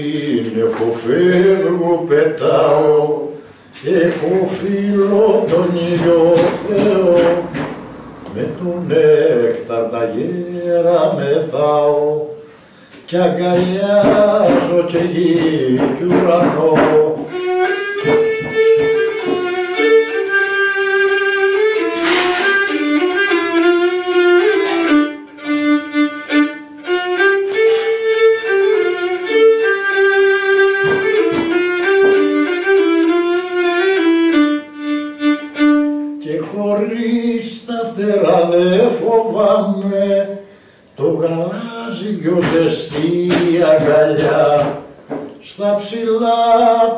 Σύννεφο φεύγω, πετάω, έχω φίλο τον ήλιο Θεό, με τον νέκταρ τα γέρα μεθάω, κι αγκαλιάζω και γη κι ουρανό. Χωρίς τα φτερά δε φοβάμαι. Το γαλάζιο ζεστή αγκαλιά. Στα ψηλά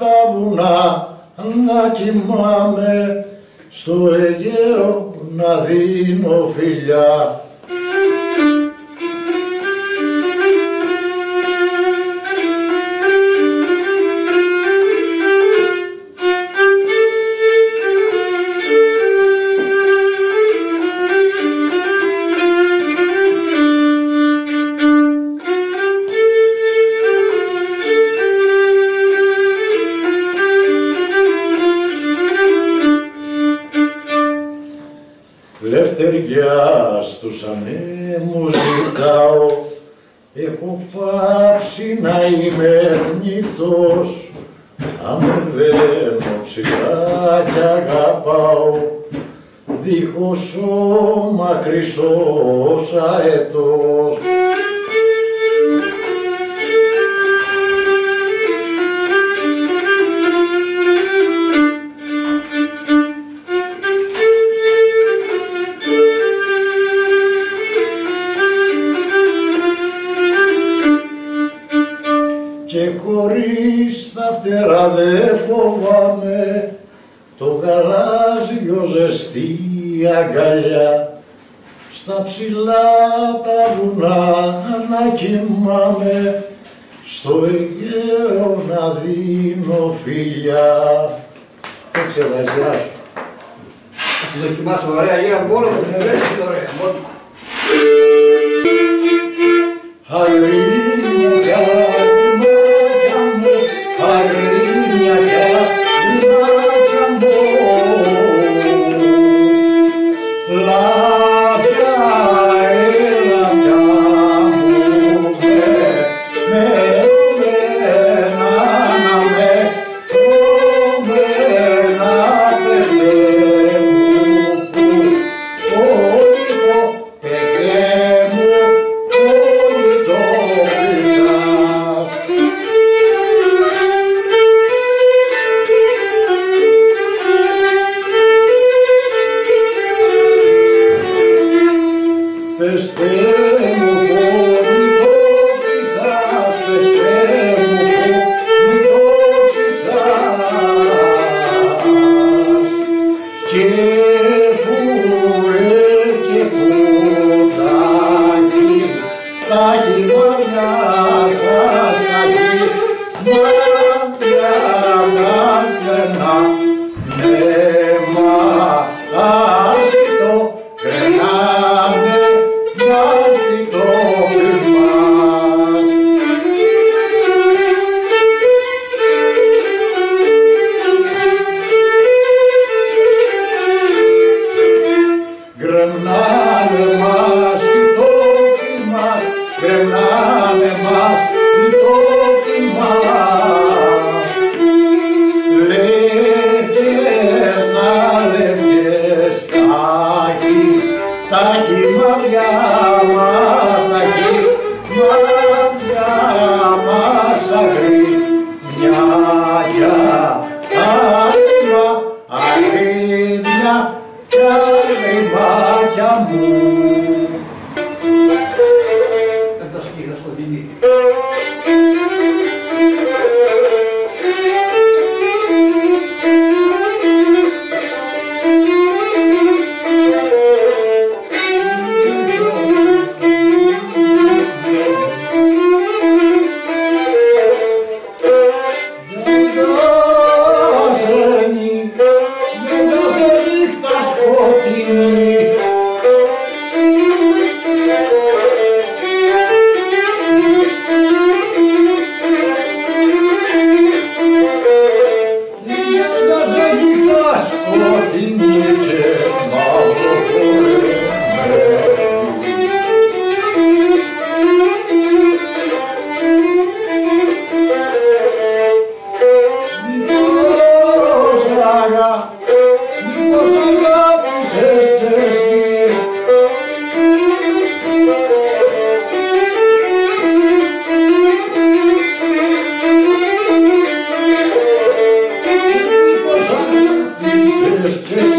τα βουνά να κοιμάμαι. Στο Αιγαίο να δίνω φιλιά Λευτεριά στους ανέμους ζητάω. Έχω πάψει να είμαι εθνικός Ανεβαίνω ψηλά κι αγαπάω. Δίχως σώμα χρυσός αετός δε φοβάμαι το γαλάζιο ζεστή αγκαλιά στα ψηλά τα βουνά να κοιμάμαι στο Αιγαίο να δίνω φιλιά. Δεν ξέρω, η σειρά σου. Θα τη δοκιμάσω ωραία, γύρω μόνο μου την ωραία, ωραία. μόνο. μάτια κι αρριβάκια μου. Ήταν τα σκύλα σκοτεινή. 就是直接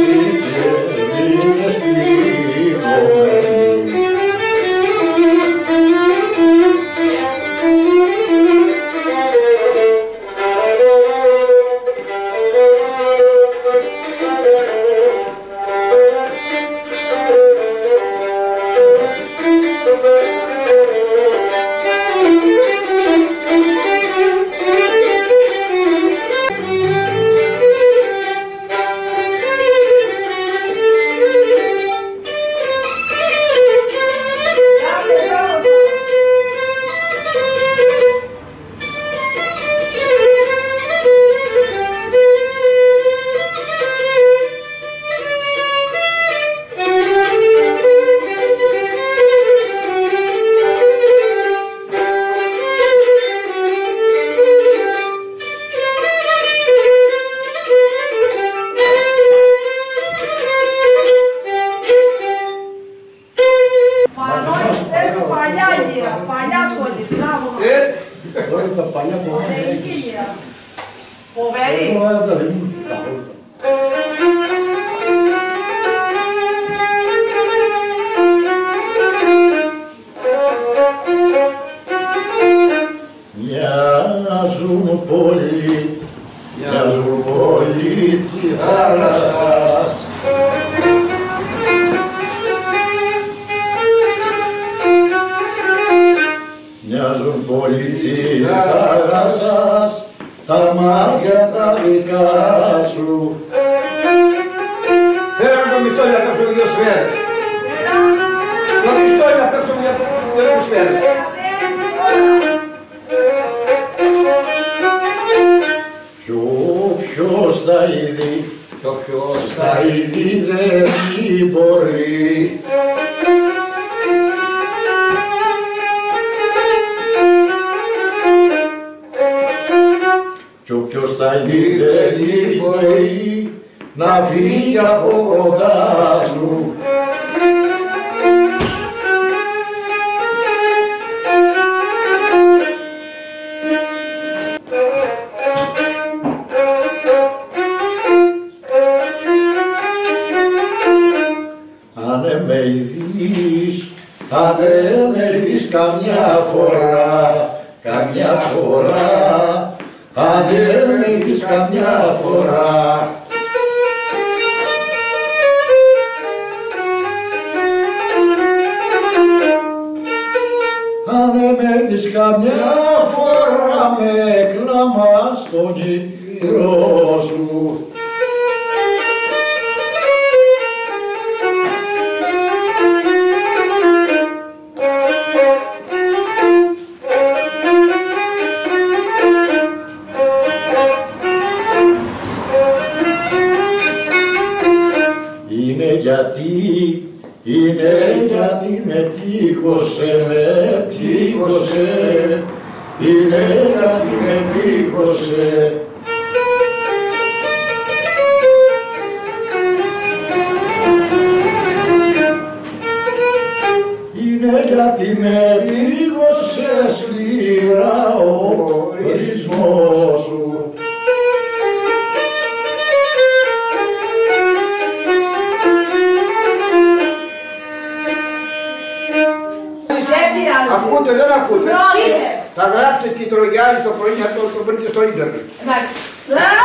τα μάτια τα δικά σου Κι όποιος τα είδη δεν μπορεί να φύγει από κοντά σου. Αν με ειδείς, αν με ειδείς καμιά φορά, καμιά φορά, αν με ειδείς καμιά φορά. Αν με δεις καμιά φορά με κλάμα στον ύπνο πλήγωσε Είναι γιατί με πλήγωσε Είναι γιατί με πλήγωσε σκληρά ο ορισμός σου Δεν πειράζει. Ακούτε, δεν ακούτε. Πρόκειται. Θα γράψετε τι τρογιάζει το πρωί, θα το το βρείτε στο ίντερνετ. Εντάξει. Α,